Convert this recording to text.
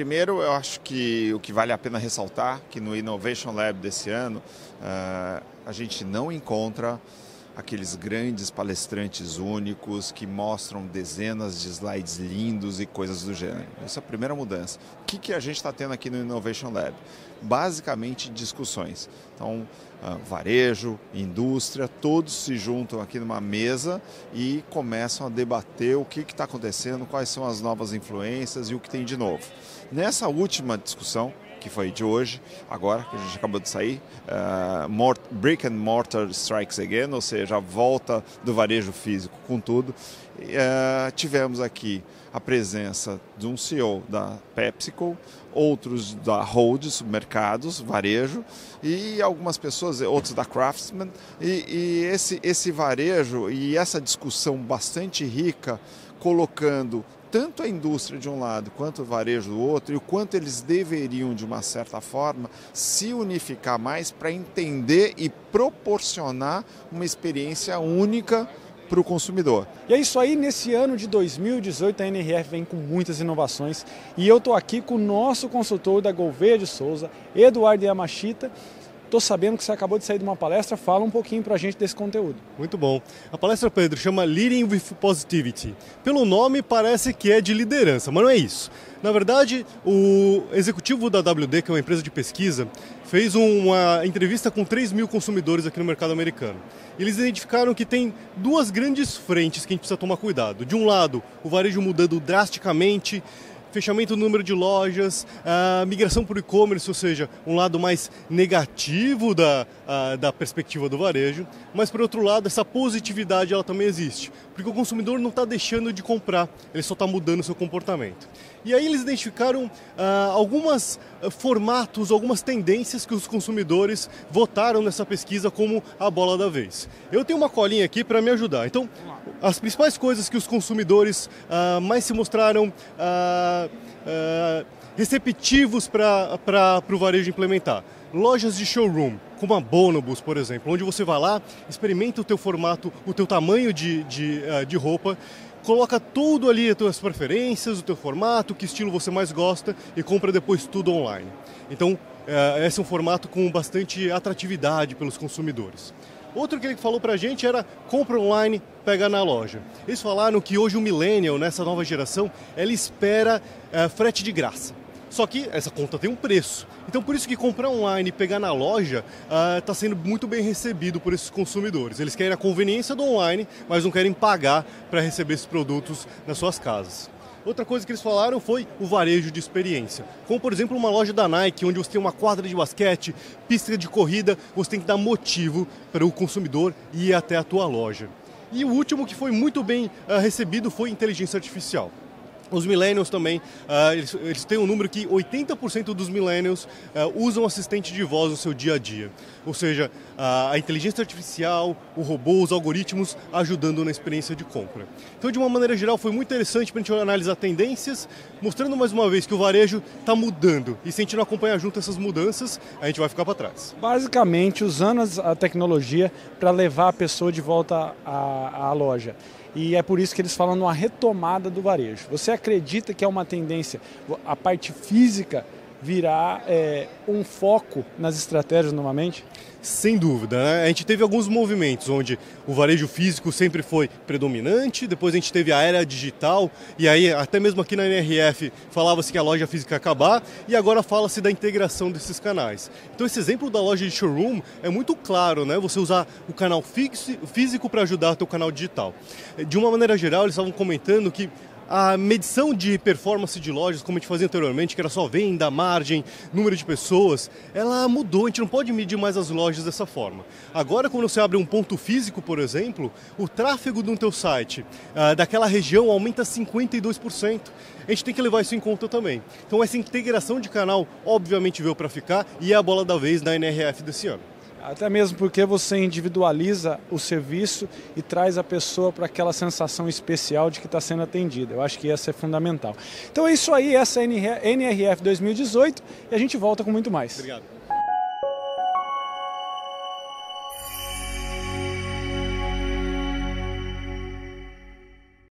primeiro, eu acho que o que vale a pena ressaltar que no Innovation Lab desse ano uh, a gente não encontra aqueles grandes palestrantes únicos que mostram dezenas de slides lindos e coisas do gênero. Essa é a primeira mudança. O que, que a gente está tendo aqui no Innovation Lab? Basicamente discussões. Então, uh, varejo, indústria, todos se juntam aqui numa mesa e começam a debater o que está acontecendo, quais são as novas influências e o que tem de novo. Nessa última discussão, que foi de hoje, agora, que a gente acabou de sair, uh, Mort Brick and Mortar Strikes Again, ou seja, a volta do varejo físico com tudo. Uh, tivemos aqui a presença de um CEO da PepsiCo, outros da Hold, supermercados, varejo, e algumas pessoas, outros da Craftsman, e, e esse, esse varejo e essa discussão bastante rica, colocando tanto a indústria de um lado quanto o varejo do outro e o quanto eles deveriam, de uma certa forma, se unificar mais para entender e proporcionar uma experiência única para o consumidor. E é isso aí, nesse ano de 2018 a NRF vem com muitas inovações e eu estou aqui com o nosso consultor da Gouveia de Souza, Eduardo Yamashita, Estou sabendo que você acabou de sair de uma palestra, fala um pouquinho para a gente desse conteúdo. Muito bom. A palestra, Pedro, chama Leading with Positivity. Pelo nome parece que é de liderança, mas não é isso. Na verdade, o executivo da WD, que é uma empresa de pesquisa, fez uma entrevista com 3 mil consumidores aqui no mercado americano. Eles identificaram que tem duas grandes frentes que a gente precisa tomar cuidado. De um lado, o varejo mudando drasticamente, fechamento do número de lojas, a migração para o e-commerce, ou seja, um lado mais negativo da, a, da perspectiva do varejo, mas por outro lado, essa positividade ela também existe, porque o consumidor não está deixando de comprar, ele só está mudando seu comportamento. E aí eles identificaram ah, alguns ah, formatos, algumas tendências que os consumidores votaram nessa pesquisa como a bola da vez. Eu tenho uma colinha aqui para me ajudar. Então, as principais coisas que os consumidores ah, mais se mostraram ah, ah, receptivos para o varejo implementar. Lojas de showroom, como a Bonobus, por exemplo, onde você vai lá, experimenta o teu formato, o teu tamanho de, de, uh, de roupa, coloca tudo ali, as tuas preferências, o teu formato, que estilo você mais gosta e compra depois tudo online. Então, uh, esse é um formato com bastante atratividade pelos consumidores. Outro que ele falou pra gente era compra online, pega na loja. Eles falaram que hoje o millennial, nessa nova geração, ele espera uh, frete de graça. Só que essa conta tem um preço. Então por isso que comprar online e pegar na loja está ah, uh, sendo muito bem recebido por esses consumidores. Eles querem a conveniência do online, mas não querem pagar para receber esses produtos nas suas casas. Outra coisa que eles falaram foi o varejo de experiência. Como, por exemplo, uma loja da Nike, onde você tem uma quadra de basquete, pista de corrida, você tem que dar motivo para o consumidor ir até a tua loja. E o último que foi muito bem uh, recebido foi inteligência artificial. Os millennials também, uh, eles, eles, têm um número que 80% dos millennials uh, usam assistente de voz no seu dia a dia. Ou seja, uh, a inteligência artificial, o robô, os algoritmos ajudando na experiência de compra. Então, de uma maneira geral, foi muito interessante para a gente analisar tendências, mostrando mais uma vez que o varejo está mudando. E se a gente não acompanhar junto essas mudanças, a gente vai ficar para trás. Basicamente, usando a tecnologia para levar a pessoa de volta à, à loja e é por isso que eles falam numa retomada do varejo. Você acredita que é uma tendência a parte física virar é, um foco nas estratégias novamente? Sem dúvida. Né? A gente teve alguns movimentos onde o varejo físico sempre foi predominante, depois a gente teve a era digital, e aí até mesmo aqui na NRF falava-se que a loja física ia acabar, e agora fala-se da integração desses canais. Então esse exemplo da loja de showroom é muito claro, né? Você usar o canal físico para ajudar o teu canal digital. De uma maneira geral, eles estavam comentando que a medição de performance de lojas, como a gente fazia anteriormente, que era só venda, margem, número de pessoas, ela mudou. A gente não pode medir mais as lojas dessa forma. Agora, quando você abre um ponto físico, por exemplo, o tráfego do teu site uh, daquela região aumenta 52%. A gente tem que levar isso em conta também. Então, essa integração de canal, obviamente, veio para ficar e é a bola da vez na NRF desse ano. Até mesmo porque você individualiza o serviço e traz a pessoa para aquela sensação especial de que está sendo atendida. Eu acho que essa é fundamental. Então é isso aí, essa é a NRF 2018 e a gente volta com muito mais. Obrigado.